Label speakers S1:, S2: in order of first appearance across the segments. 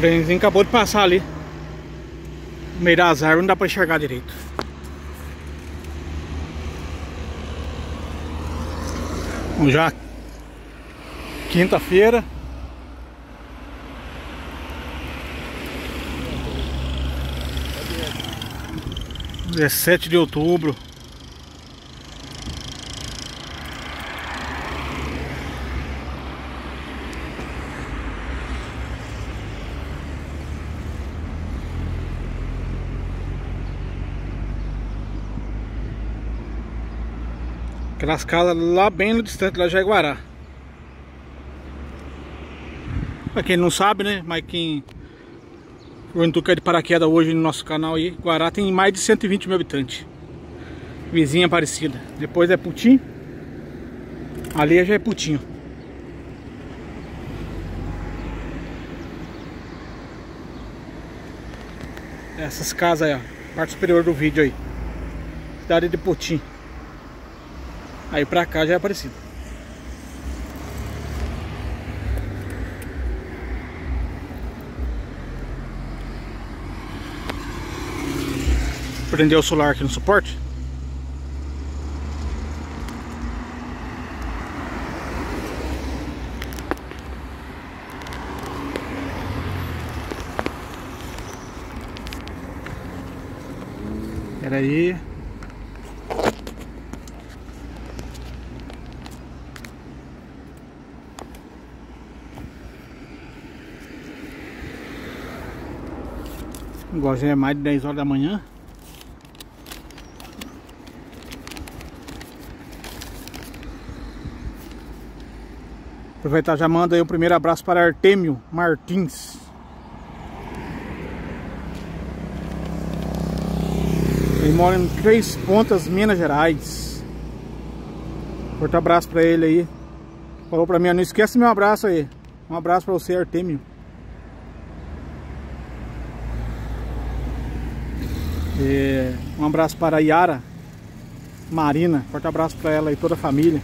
S1: Trenzinho acabou de passar ali. No meio das árvores não dá pra enxergar direito. Bom, já quinta-feira. Dezessete de outubro. Aquelas casas lá bem no distante, lá Jaguará. Pra quem não sabe, né? Mas quem entrou de paraquedas hoje no nosso canal aí, Guará tem mais de 120 mil habitantes. Vizinha parecida. Depois é Putim. Ali já é Putinho. Essas casas aí, ó. Parte superior do vídeo aí. Cidade de Putim. Aí pra cá já é parecido. Prendeu o solar aqui no suporte. Pera aí. Agora já é mais de 10 horas da manhã. Aproveitar já manda aí o primeiro abraço para Artemio Martins. Ele mora em Três Pontas, Minas Gerais. Forte abraço para ele aí. Falou para mim, não esquece meu abraço aí. Um abraço para você, Artemio. E um abraço para a Yara Marina. Forte abraço para ela e toda a família.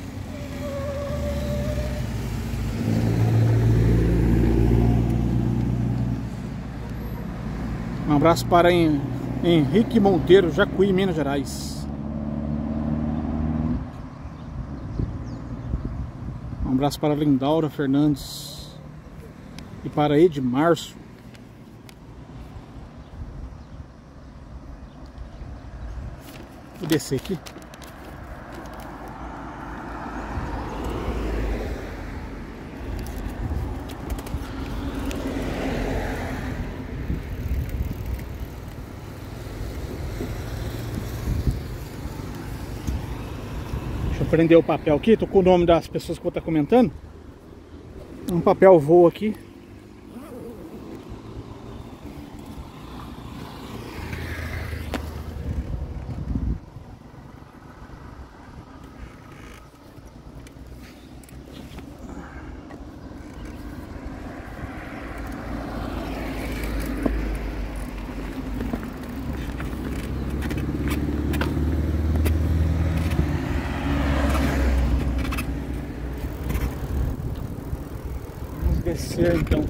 S1: Um abraço para Henrique Monteiro, Jacuí, Minas Gerais. Um abraço para Lindaura Fernandes e para Edmarço. Vou descer aqui. Deixa eu prender o papel aqui, tô com o nome das pessoas que vou estar comentando. Um papel voa aqui. Descer então.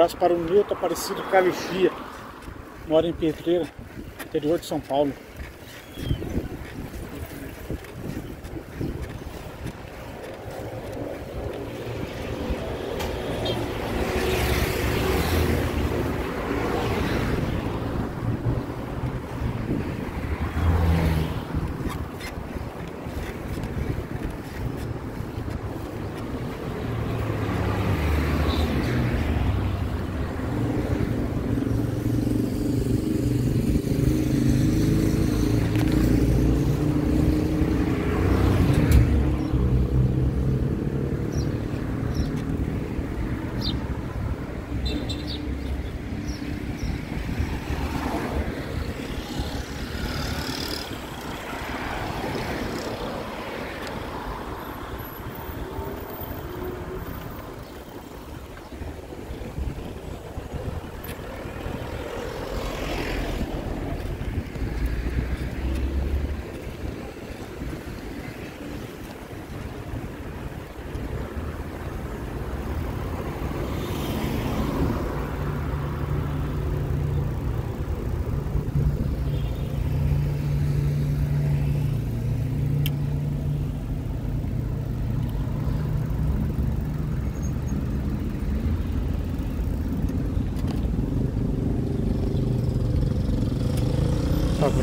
S1: Abraço para o Nilton Aparecido Calixia, mora em Pedreira, interior de São Paulo.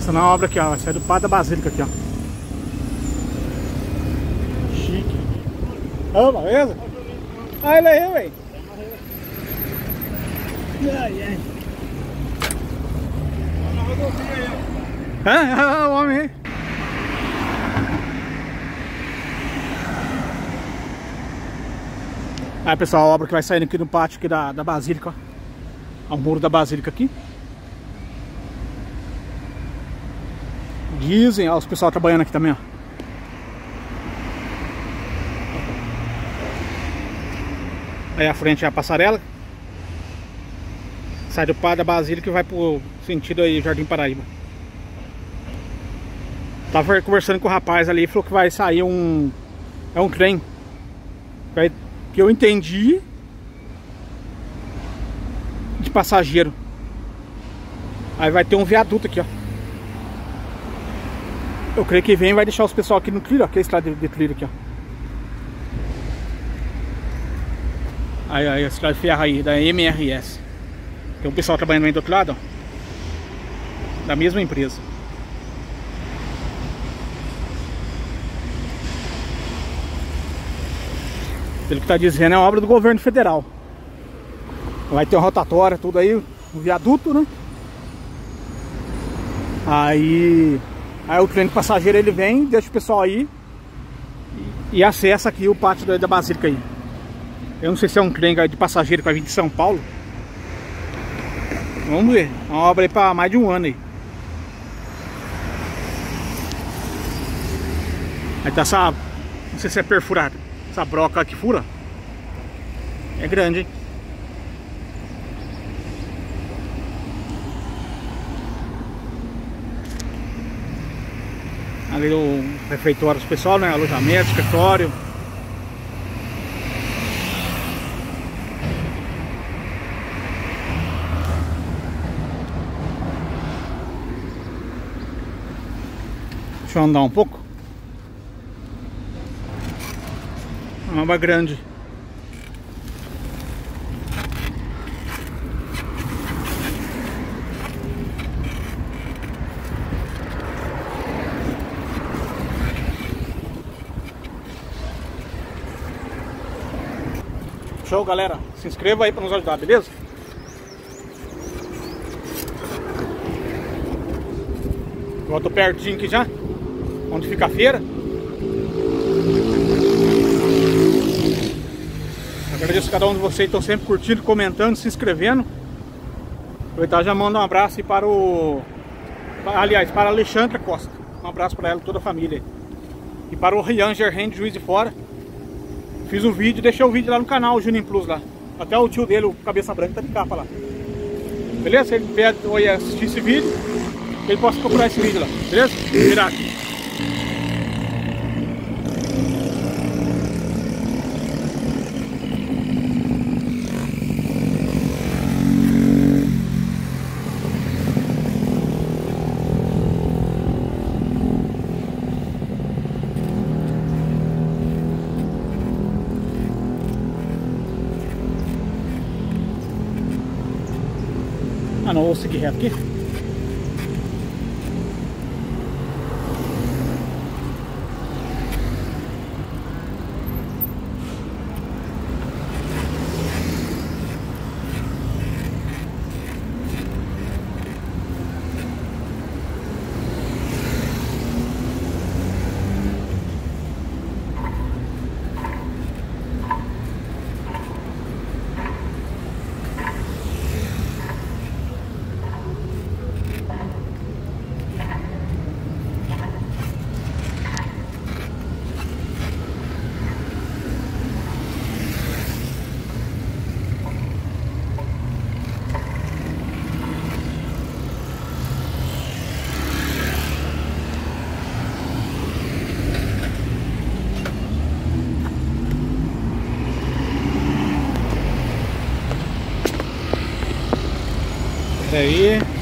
S1: Começando a obra aqui, ó. Vai sair do pátio da Basílica aqui, ó. Chique. Ô, beleza? Ah, ele aí, velho. Ai, ai. Ah, o homem aí. Aí pessoal, a obra que vai saindo aqui no pátio aqui da, da Basílica, ó. O muro da Basílica aqui. Dizem, ó, os pessoal trabalhando aqui também, ó. Aí a frente é a passarela. Sai do pátio da Basílica e vai pro sentido aí, Jardim Paraíba. Tava conversando com o rapaz ali, falou que vai sair um... É um trem. Que eu entendi de passageiro. Aí vai ter um viaduto aqui, ó. Eu creio que vem vai deixar os pessoal aqui no trilho, ó. Aqui é esse lado de, de trilho aqui, ó. Aí, aí, a cidade de ferro aí, da MRS. Tem um pessoal trabalhando aí do outro lado, ó. Da mesma empresa. Pelo que está dizendo, é obra do governo federal. Vai ter uma rotatória, tudo aí, um viaduto, né? Aí, aí o trem de passageiro ele vem, deixa o pessoal aí e, acessa aqui o pátio da Basílica aí. Eu não sei se é um trem de passageiro que vai vir de São Paulo. Vamos ver. É uma obra aí para mais de um ano aí. Aí tá essa. Não sei se é perfurado. Essa broca que fura é grande, hein? Ali o refeitório pessoal, né? Alojamento, escritório. Deixa eu andar um pouco. Uma grande. Show, galera. Se inscreva aí para nos ajudar, beleza? Eu tô pertinho aqui já, onde fica a feira. Agradeço a cada um de vocês que estão sempre curtindo, comentando, se inscrevendo. Aproveitar já mando um abraço para o... Aliás, para a Alexandra Costa. Um abraço para ela e toda a família. E para o Rian Gerrand, Juiz de Fora. Fiz um vídeo, deixei o vídeo lá no canal, Juninho Plus lá. Até o tio dele, o Cabeça Branca, tá de capa lá. Beleza? Se ele vier assistir esse vídeo, ele possa procurar esse vídeo lá. Beleza? Virar aqui. Vou seguir reto aqui. Aí.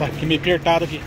S1: Passar aqui meio apertado aqui.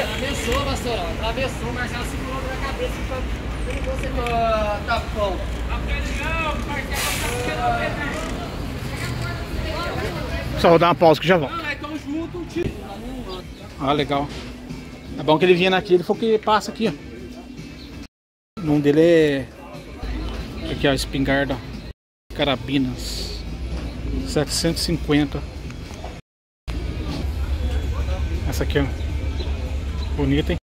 S2: Atravessou, pastorão. Atravessou, o Marcelo segurou na cabeça pegou você ah, tapão.
S1: Só vou dar uma pausa que já volto.
S2: Não, tão junto, um tiro.
S1: Ah, legal. É bom que ele vinha aqui, ele foi que passa aqui, ó. O nome dele é. Aqui, ó, espingarda. Carabinas. 750. Essa aqui, ó. Bonita, hein?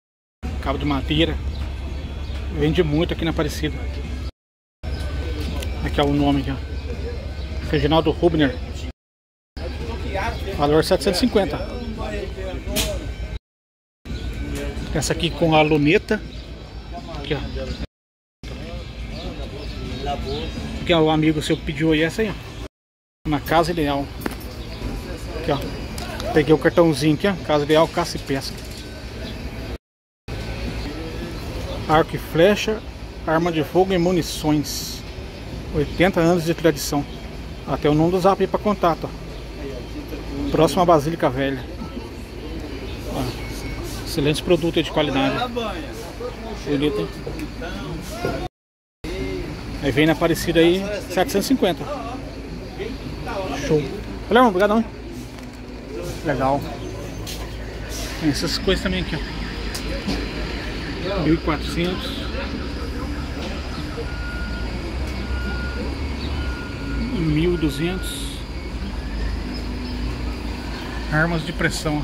S1: Cabo de madeira. Vende muito aqui na Aparecida. Aqui, ó, o nome aqui, ó. Reginaldo Rubner. Valor 750. Essa aqui com a luneta. Aqui, ó. Ó, o amigo seu pediu aí essa aí, ó. Na Casa Ideal. Aqui, ó. Peguei o cartãozinho aqui, ó. Casa Ideal, caça e pesca. Arco e flecha, arma de fogo e munições. 80 anos de tradição. Até o nome do zap aí pra contato, ó. Próxima Basílica Velha. Ó, excelentes produtos de qualidade. Bonito? Aí vem na Aparecida aí, 750. Show. Valeu, mano. Obrigadão. Legal. Tem essas coisas também aqui, ó. 1400. 1200. Armas de pressão.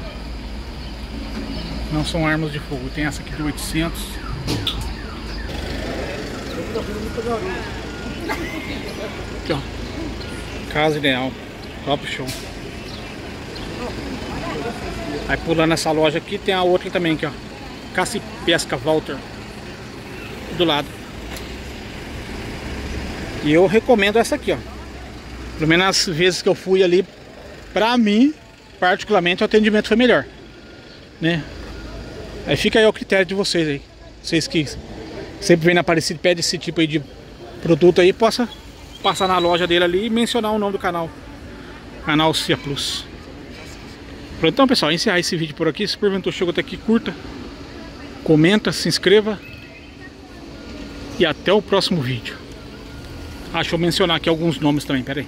S1: Não são armas de fogo. Tem essa aqui de 800. Aqui, ó. Casa ideal. Top show. Aí pulando essa loja aqui, tem a outra também aqui, ó. Caça e Pesca Walter. Do lado. E eu recomendo essa aqui, ó. Pelo menos as vezes que eu fui ali, pra mim, particularmente, o atendimento foi melhor. Né? Aí fica aí o critério de vocês aí. Vocês que sempre vêm na Aparecida e pedem esse tipo aí de produto aí, possa passar na loja dele ali e mencionar o nome do canal. Canal Cia Plus. Então pessoal, encerrar esse vídeo por aqui. Se porventura chegou até aqui, curta, comenta, se inscreva. E até o próximo vídeo. Ah, deixa eu mencionar aqui alguns nomes também, pera aí.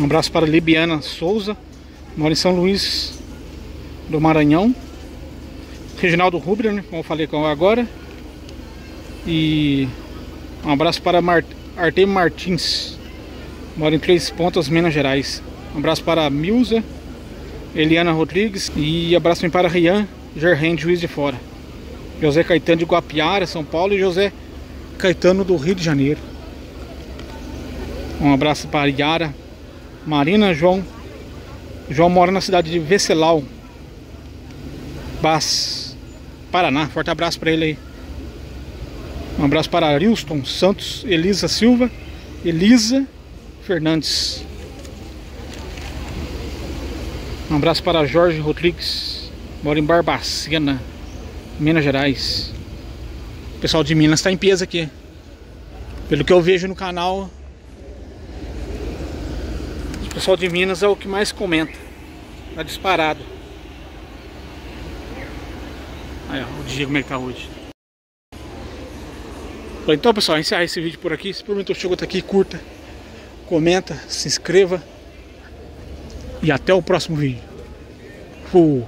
S1: Um abraço para Libiana Souza, mora em São Luís do Maranhão. Reginaldo Rubner, né, como eu falei com agora. E um abraço para Mart Artemio Martins, mora em Três Pontas, Minas Gerais. Um abraço para Milza, Eliana Rodrigues e abraço também para Rian Gerren, de Juiz de Fora. José Caetano de Guapiara, São Paulo e José Caetano do Rio de Janeiro. Um abraço para Yara, Marina, João. João mora na cidade de Vecelau, Bas, Paraná. Forte abraço para ele aí. Um abraço para Arilston Santos, Elisa Silva, Elisa Fernandes. Um abraço para Jorge Rodrigues, mora em Barbacena, Minas Gerais. O pessoal de Minas está em peso aqui. Pelo que eu vejo no canal, o pessoal de Minas é o que mais comenta. Tá disparado. Aí, ó, o dia como é que tá hoje. Então, pessoal, encerrar esse vídeo por aqui. Se porventura chegou até aqui, curta, comenta, se inscreva. E até o próximo vídeo. Fui.